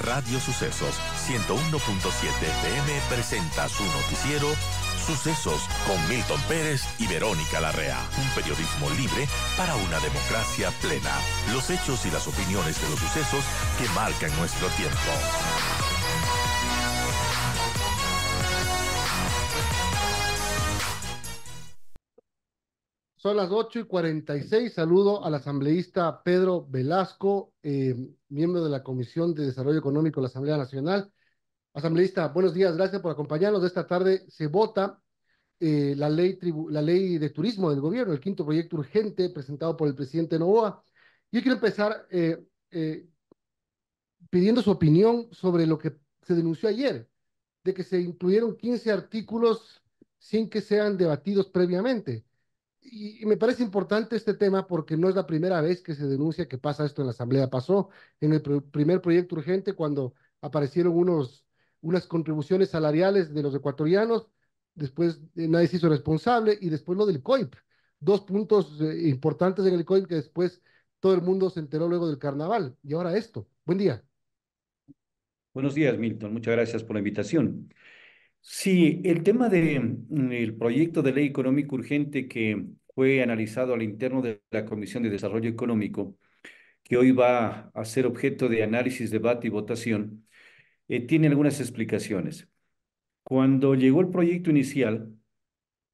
Radio Sucesos 101.7 FM presenta su noticiero Sucesos con Milton Pérez y Verónica Larrea. Un periodismo libre para una democracia plena. Los hechos y las opiniones de los sucesos que marcan nuestro tiempo. Son las 8 y 46. Saludo al asambleísta Pedro Velasco, eh, miembro de la Comisión de Desarrollo Económico de la Asamblea Nacional. Asambleísta, buenos días, gracias por acompañarnos. Esta tarde se vota eh, la, ley la ley de turismo del gobierno, el quinto proyecto urgente presentado por el presidente Novoa. Yo quiero empezar eh, pidiendo su opinión sobre lo que se denunció ayer, de que se incluyeron 15 artículos sin que sean debatidos previamente y, me parece importante este tema porque no es la primera vez que se denuncia que pasa esto en la Asamblea. Pasó en el primer proyecto urgente cuando aparecieron unos, unas contribuciones salariales de los ecuatorianos, después eh, nadie se hizo responsable y después lo del COIP. Dos puntos eh, importantes en el COIP que después todo el mundo se enteró luego del carnaval. Y ahora esto. Buen día. Buenos días, Milton. Muchas gracias por la invitación. Sí, el tema del mm, proyecto de ley económico urgente que fue analizado al interno de la Comisión de Desarrollo Económico, que hoy va a ser objeto de análisis, debate y votación, eh, tiene algunas explicaciones. Cuando llegó el proyecto inicial,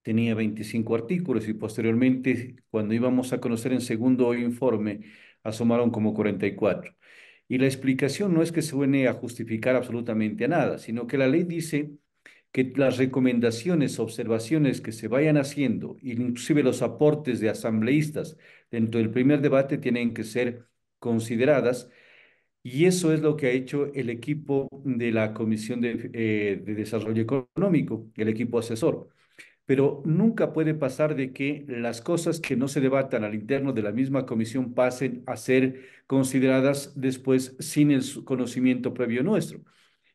tenía 25 artículos y posteriormente, cuando íbamos a conocer en segundo informe, asomaron como 44. Y la explicación no es que se a justificar absolutamente a nada, sino que la ley dice que las recomendaciones, observaciones que se vayan haciendo, inclusive los aportes de asambleístas dentro del primer debate tienen que ser consideradas. Y eso es lo que ha hecho el equipo de la Comisión de, eh, de Desarrollo Económico, el equipo asesor. Pero nunca puede pasar de que las cosas que no se debatan al interno de la misma comisión pasen a ser consideradas después sin el conocimiento previo nuestro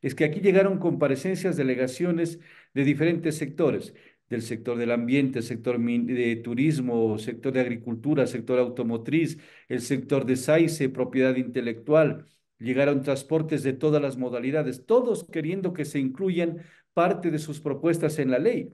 es que aquí llegaron comparecencias, delegaciones de diferentes sectores, del sector del ambiente, sector de turismo, sector de agricultura, sector automotriz, el sector de SAICE, propiedad intelectual. Llegaron transportes de todas las modalidades, todos queriendo que se incluyan parte de sus propuestas en la ley.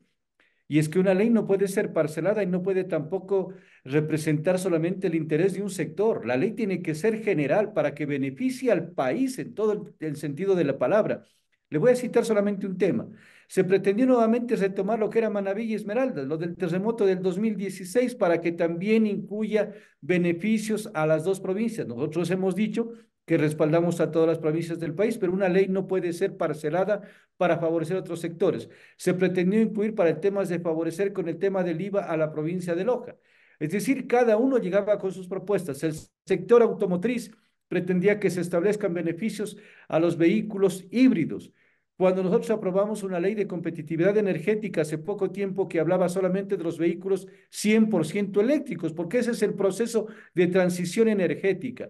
Y es que una ley no puede ser parcelada y no puede tampoco representar solamente el interés de un sector. La ley tiene que ser general para que beneficie al país en todo el, sentido de la palabra. Le voy a citar solamente un tema. Se pretendió nuevamente retomar lo que era Manaví y Esmeraldas, lo del terremoto del 2016, para que también incluya beneficios a las dos provincias. Nosotros hemos dicho que respaldamos a todas las provincias del país, pero una ley no puede ser parcelada para favorecer otros sectores. Se pretendió incluir para el tema de favorecer con el tema del IVA a la provincia de Loja. Es decir, cada uno llegaba con sus propuestas. El sector automotriz pretendía que se establezcan beneficios a los vehículos híbridos. Cuando nosotros aprobamos una ley de competitividad energética hace poco tiempo que hablaba solamente de los vehículos 100% eléctricos, porque ese es el proceso de transición energética.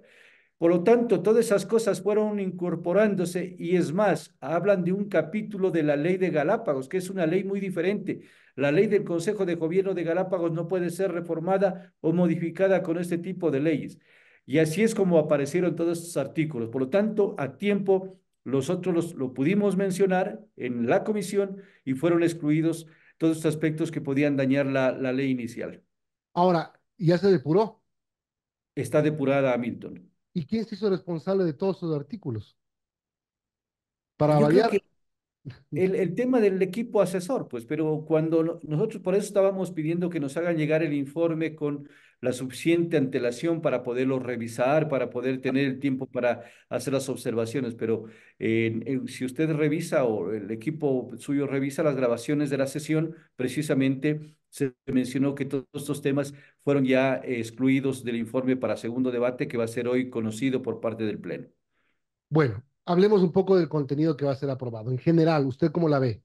Por lo tanto, todas esas cosas fueron incorporándose y es más, hablan de un capítulo de la ley de Galápagos, que es una ley muy diferente. La ley del Consejo de Gobierno de Galápagos no puede ser reformada o modificada con este tipo de leyes. Y así es como aparecieron todos estos artículos. Por lo tanto, a tiempo, nosotros los, lo pudimos mencionar en la comisión y fueron excluidos todos estos aspectos que podían dañar la, la ley inicial. Ahora, ¿ya se depuró? Está depurada, Hamilton. ¿Y quién se hizo responsable de todos esos artículos? Para variar. El, tema del equipo asesor, pues, pero cuando nosotros por eso estábamos pidiendo que nos hagan llegar el informe con la suficiente antelación para poderlo revisar, para poder tener el tiempo para hacer las observaciones, pero si usted revisa o el equipo suyo revisa las grabaciones de la sesión, precisamente se mencionó que todos estos temas fueron ya excluidos del informe para segundo debate que va a ser hoy conocido por parte del Pleno. Bueno, hablemos un poco del contenido que va a ser aprobado. En general, ¿usted cómo la ve?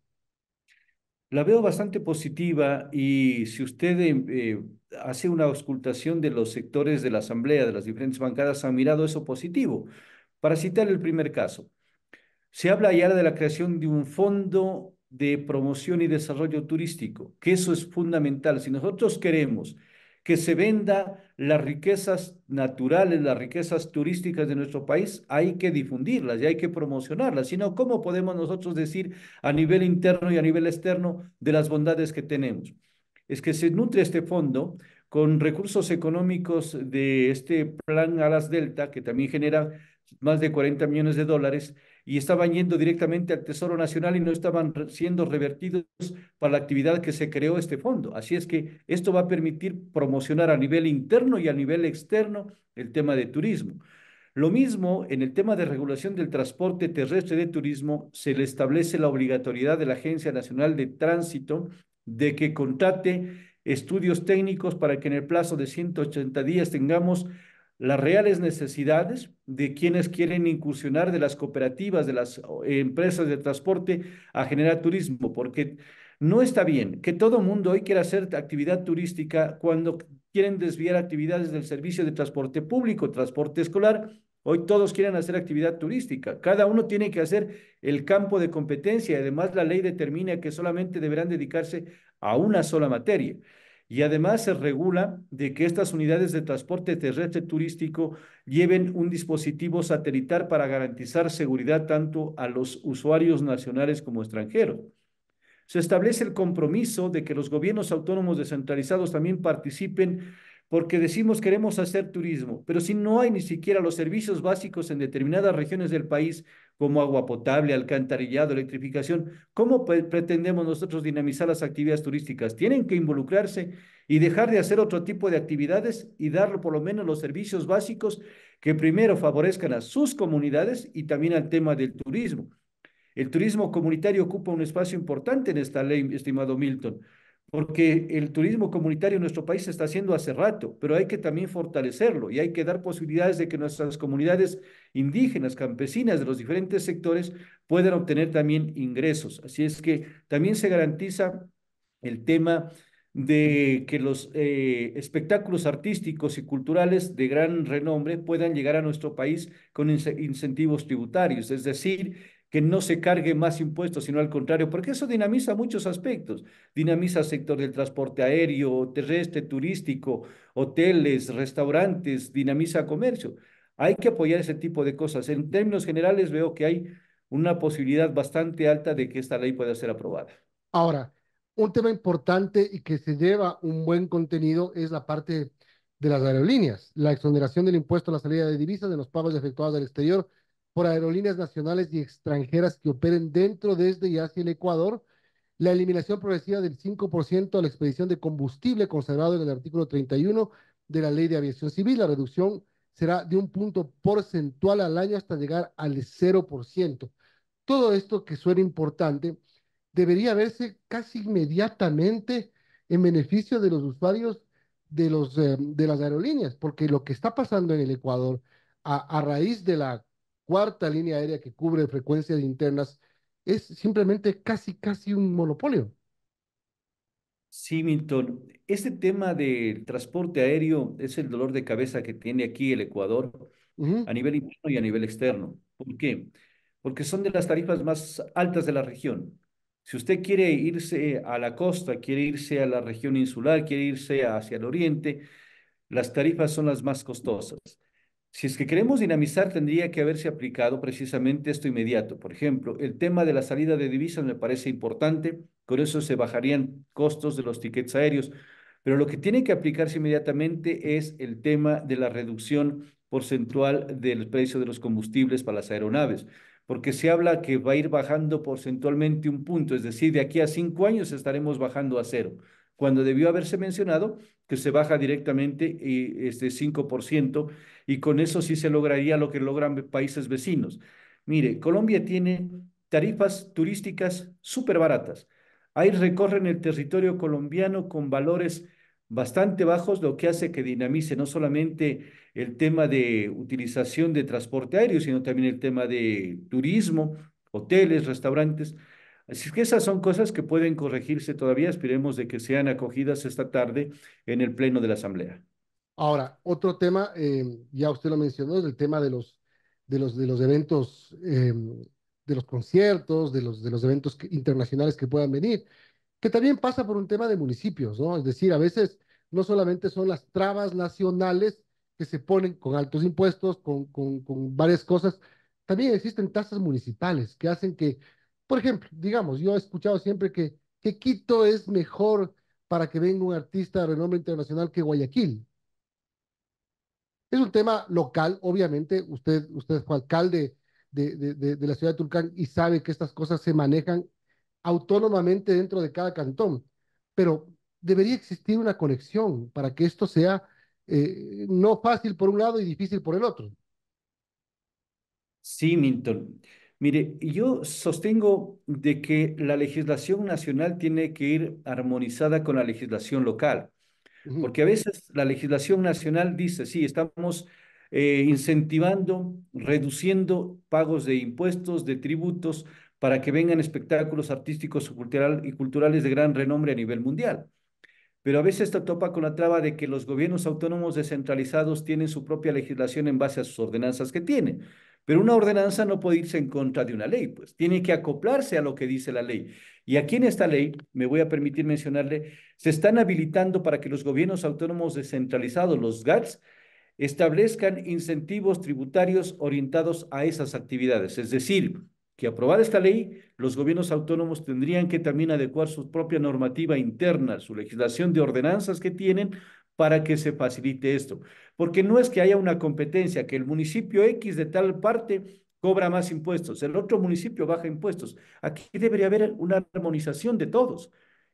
La veo bastante positiva y si usted eh, hace una auscultación de los sectores de la Asamblea, de las diferentes bancadas, han mirado eso positivo. Para citar el primer caso, se habla ya de la creación de un fondo de promoción y desarrollo turístico, que eso es fundamental. Si nosotros queremos que se venda las riquezas naturales, las riquezas turísticas de nuestro país, hay que difundirlas y hay que promocionarlas, sino cómo podemos nosotros decir a nivel interno y a nivel externo de las bondades que tenemos. Es que se nutre este fondo con recursos económicos de este plan Alas Delta, que también genera más de 40 millones de dólares, y estaban yendo directamente al Tesoro Nacional y no estaban siendo revertidos para la actividad que se creó este fondo. Así es que esto va a permitir promocionar a nivel interno y a nivel externo el tema de turismo. Lo mismo en el tema de regulación del transporte terrestre de turismo, se le establece la obligatoriedad de la Agencia Nacional de Tránsito de que contrate estudios técnicos para que en el plazo de 180 días tengamos las reales necesidades de quienes quieren incursionar de las cooperativas, de las empresas de transporte a generar turismo, porque no está bien que todo mundo hoy quiera hacer actividad turística cuando quieren desviar actividades del servicio de transporte público, transporte escolar. Hoy todos quieren hacer actividad turística. Cada uno tiene que hacer el campo de competencia. Además, la ley determina que solamente deberán dedicarse a una sola materia. Y además se regula de que estas unidades de transporte terrestre turístico lleven un dispositivo satelital para garantizar seguridad tanto a los usuarios nacionales como extranjeros. Se establece el compromiso de que los gobiernos autónomos descentralizados también participen porque decimos queremos hacer turismo, pero si no hay ni siquiera los servicios básicos en determinadas regiones del país, como agua potable, alcantarillado, electrificación, ¿cómo pretendemos nosotros dinamizar las actividades turísticas? Tienen que involucrarse y dejar de hacer otro tipo de actividades y darle por lo menos los servicios básicos que primero favorezcan a sus comunidades y también al tema del turismo. El turismo comunitario ocupa un espacio importante en esta ley, estimado Milton porque el turismo comunitario en nuestro país se está haciendo hace rato, pero hay que también fortalecerlo y hay que dar posibilidades de que nuestras comunidades indígenas, campesinas de los diferentes sectores puedan obtener también ingresos. Así es que también se garantiza el tema de que los eh, espectáculos artísticos y culturales de gran renombre puedan llegar a nuestro país con incentivos tributarios, es decir, que no se cargue más impuestos, sino al contrario, porque eso dinamiza muchos aspectos. Dinamiza el sector del transporte aéreo, terrestre, turístico, hoteles, restaurantes, dinamiza comercio. Hay que apoyar ese tipo de cosas. En términos generales, veo que hay una posibilidad bastante alta de que esta ley pueda ser aprobada. Ahora, un tema importante y que se lleva un buen contenido es la parte de las aerolíneas, la exoneración del impuesto a la salida de divisas de los pagos efectuados del exterior por aerolíneas nacionales y extranjeras que operen dentro, desde y hacia el Ecuador, la eliminación progresiva del 5% a la expedición de combustible conservado en el artículo 31 de la Ley de Aviación Civil. La reducción será de un punto porcentual al año hasta llegar al 0%. Todo esto que suena importante debería verse casi inmediatamente en beneficio de los usuarios de, los, eh, de las aerolíneas, porque lo que está pasando en el Ecuador a raíz de la cuarta línea aérea que cubre frecuencias internas, es simplemente casi, casi un monopolio. Sí, Milton, este tema del transporte aéreo es el dolor de cabeza que tiene aquí el Ecuador a nivel interno y a nivel externo. ¿Por qué? Porque son de las tarifas más altas de la región. Si usted quiere irse a la costa, quiere irse a la región insular, quiere irse hacia el oriente, las tarifas son las más costosas. Si es que queremos dinamizar, tendría que haberse aplicado precisamente esto inmediato. Por ejemplo, el tema de la salida de divisas me parece importante, con eso se bajarían costos de los tickets aéreos, pero lo que tiene que aplicarse inmediatamente es el tema de la reducción porcentual del precio de los combustibles para las aeronaves, porque se habla que va a ir bajando porcentualmente un punto, es decir, de aquí a cinco años estaremos bajando a cero cuando debió haberse mencionado que se baja directamente este 5% y con eso sí se lograría lo que logran países vecinos. Mire, Colombia tiene tarifas turísticas súper baratas. Ahí recorren el territorio colombiano con valores bastante bajos, lo que hace que dinamice no solamente el tema de utilización de transporte aéreo, sino también el tema de turismo, hoteles, restaurantes. Así que esas son cosas que pueden corregirse todavía. Esperemos de que sean acogidas esta tarde en el Pleno de la Asamblea. Ahora, otro tema, eh, ya usted lo mencionó, es el tema de los, de los, de los eventos, eh, de los conciertos, de los, de los eventos internacionales que puedan venir, que también pasa por un tema de municipios, ¿no? Es decir, a veces no solamente son las trabas nacionales que se ponen con altos impuestos, con, con, con varias cosas, también existen tasas municipales que hacen que, por ejemplo, digamos, yo he escuchado siempre que, que Quito es mejor para que venga un artista de renombre internacional que Guayaquil. Es un tema local, obviamente, usted, usted fue alcalde de, de, de, la ciudad de Tulcán y sabe que estas cosas se manejan autónomamente dentro de cada cantón, pero debería existir una conexión para que esto sea eh, no fácil por un lado y difícil por el otro. Sí, Milton. Mire, yo sostengo de que la legislación nacional tiene que ir armonizada con la legislación local, porque a veces la legislación nacional dice, sí, estamos eh, incentivando, reduciendo pagos de impuestos, de tributos, para que vengan espectáculos artísticos y culturales de gran renombre a nivel mundial. Pero a veces esto topa con la traba de que los gobiernos autónomos descentralizados tienen su propia legislación en base a sus ordenanzas que tienen. Pero una ordenanza no puede irse en contra de una ley, pues tiene que acoplarse a lo que dice la ley. Y aquí en esta ley, me voy a permitir mencionarle, se están habilitando para que los gobiernos autónomos descentralizados, los GATS, establezcan incentivos tributarios orientados a esas actividades. Es decir, que aprobada esta ley, los gobiernos autónomos tendrían que también adecuar su propia normativa interna, su legislación de ordenanzas que tienen para que se facilite esto. Porque no es que haya una competencia, que el municipio X de tal parte cobra más impuestos, el otro municipio baja impuestos. Aquí debería haber una armonización de todos.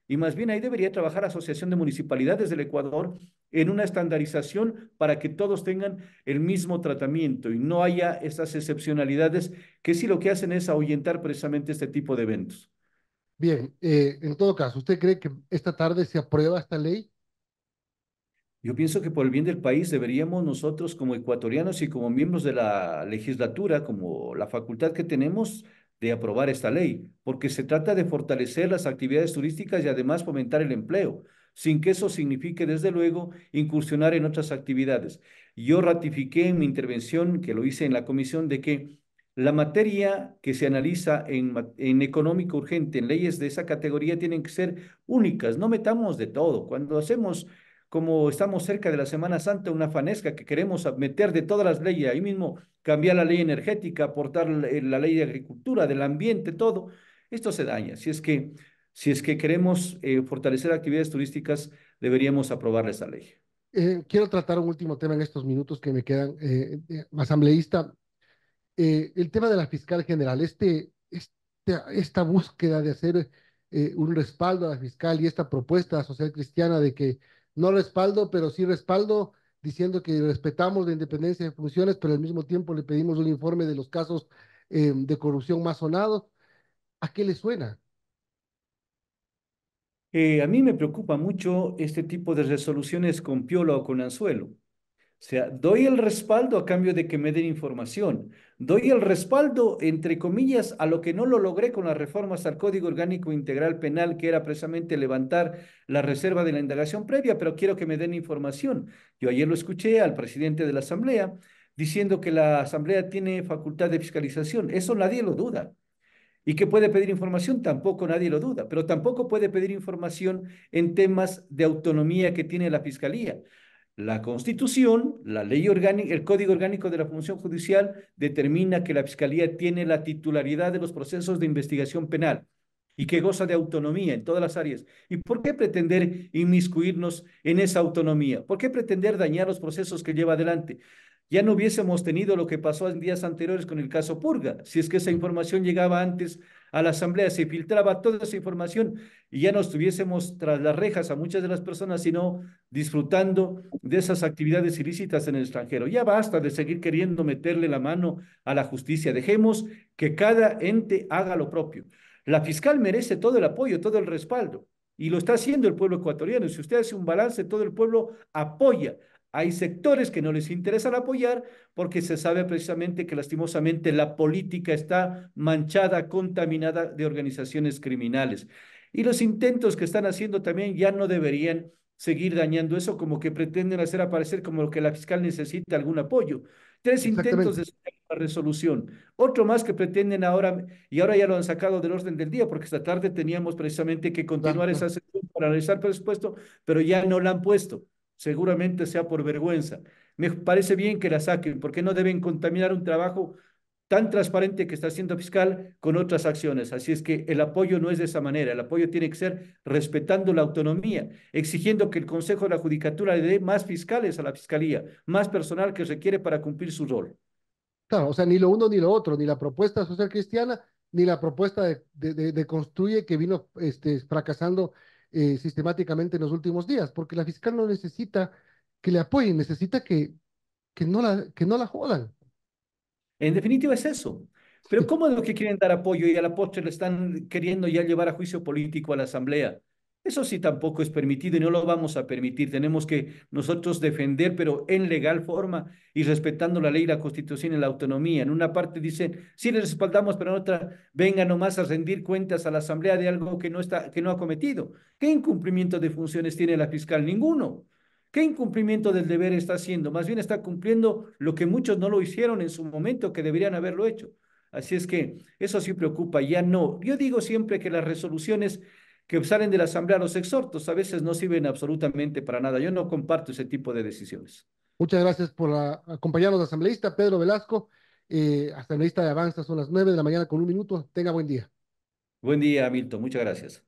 Y más bien ahí debería trabajar la Asociación de Municipalidades del Ecuador en una estandarización para que todos tengan el mismo tratamiento y no haya esas excepcionalidades que sí lo que hacen es ahuyentar precisamente este tipo de eventos. Bien, eh, en todo caso, ¿usted cree que esta tarde se aprueba esta ley? Yo pienso que por el bien del país deberíamos nosotros como ecuatorianos y como miembros de la legislatura, como la facultad que tenemos, de aprobar esta ley, porque se trata de fortalecer las actividades turísticas y además fomentar el empleo, sin que eso signifique, desde luego, incursionar en otras actividades. Yo ratifiqué en mi intervención, que lo hice en la comisión, de que la materia que se analiza en, económico urgente, en leyes de esa categoría, tienen que ser únicas. No metamos de todo. Cuando hacemos como estamos cerca de la Semana Santa, una fanesca que queremos meter de todas las leyes, ahí mismo cambiar la ley energética, aportar la ley de agricultura, del ambiente, todo, esto se daña. Si es que, si es que queremos eh, fortalecer actividades turísticas, deberíamos aprobar esta ley. Eh, quiero tratar un último tema en estos minutos que me quedan, eh, asambleísta. el tema de la fiscal general, este, este, esta búsqueda de hacer un respaldo a la fiscal y esta propuesta social cristiana de que no respaldo, pero sí respaldo, diciendo que respetamos la independencia de funciones, pero al mismo tiempo le pedimos un informe de los casos eh, de corrupción más sonados. ¿A qué le suena? Eh, a mí me preocupa mucho este tipo de resoluciones con piola o con anzuelo. O sea, doy el respaldo a cambio de que me den información. Doy el respaldo, entre comillas, a lo que no lo logré con las reformas al Código Orgánico Integral Penal, que era precisamente levantar la reserva de la indagación previa, pero quiero que me den información. Yo ayer lo escuché al presidente de la Asamblea diciendo que la Asamblea tiene facultad de fiscalización. Eso nadie lo duda. ¿Y que puede pedir información? Tampoco nadie lo duda, pero tampoco puede pedir información en temas de autonomía que tiene la Fiscalía. La Constitución, la ley orgánica, el Código Orgánico de la Función Judicial determina que la Fiscalía tiene la titularidad de los procesos de investigación penal y que goza de autonomía en todas las áreas. ¿Y por qué pretender inmiscuirnos en esa autonomía? ¿Por qué pretender dañar los procesos que lleva adelante? Ya no hubiésemos tenido lo que pasó en días anteriores con el caso Purga, si es que esa información llegaba antes a la Asamblea, se filtraba toda esa información y ya no estuviésemos tras las rejas a muchas de las personas, sino disfrutando de esas actividades ilícitas en el extranjero. Ya basta de seguir queriendo meterle la mano a la justicia. Dejemos que cada ente haga lo propio. La fiscal merece todo el apoyo, todo el respaldo. Y lo está haciendo el pueblo ecuatoriano. Si usted hace un balance, todo el pueblo apoya hay sectores que no les interesa apoyar porque se sabe precisamente que lastimosamente la política está manchada, contaminada de organizaciones criminales. Y los intentos que están haciendo también ya no deberían seguir dañando eso, como que pretenden hacer aparecer como que la fiscal necesita algún apoyo. Tres intentos de resolución. Otro más que pretenden ahora, y ahora ya lo han sacado del orden del día, porque esta tarde teníamos precisamente que continuar esa sesión para analizar el presupuesto, pero ya no la han puesto. Seguramente sea por vergüenza. Me parece bien que la saquen, porque no deben contaminar un trabajo tan transparente que está haciendo fiscal con otras acciones. Así es que el apoyo no es de esa manera. El apoyo tiene que ser respetando la autonomía, exigiendo que el Consejo de la Judicatura le dé más fiscales a la Fiscalía, más personal que requiere para cumplir su rol. Claro, o sea, ni lo uno ni lo otro, ni la propuesta social cristiana, ni la propuesta de, de, de Construye que vino este, fracasando eh, sistemáticamente en los últimos días, porque la fiscal no necesita que le apoyen, necesita que, que, no, la, que no la jodan. En definitiva es eso. Pero ¿cómo es lo que quieren dar apoyo y a la postre le están queriendo ya llevar a juicio político a la Asamblea? Eso sí tampoco es permitido y no lo vamos a permitir. Tenemos que nosotros defender, pero en legal forma y respetando la ley, la constitución y la autonomía. En una parte dicen, sí les respaldamos, pero en otra, venga nomás a rendir cuentas a la Asamblea de algo que no, está, que no ha cometido. ¿Qué incumplimiento de funciones tiene la fiscal? Ninguno. ¿Qué incumplimiento del deber está haciendo? Más bien está cumpliendo lo que muchos no lo hicieron en su momento, que deberían haberlo hecho. Así es que eso sí preocupa, ya no. Yo digo siempre que las resoluciones que salen de la Asamblea, los exhortos, a veces no sirven absolutamente para nada. Yo no comparto ese tipo de decisiones. Muchas gracias por acompañarnos, asambleísta Pedro Velasco. Eh, asambleísta de Avanza, son las nueve de la mañana con un minuto. Tenga buen día. Buen día, Milton. Muchas gracias.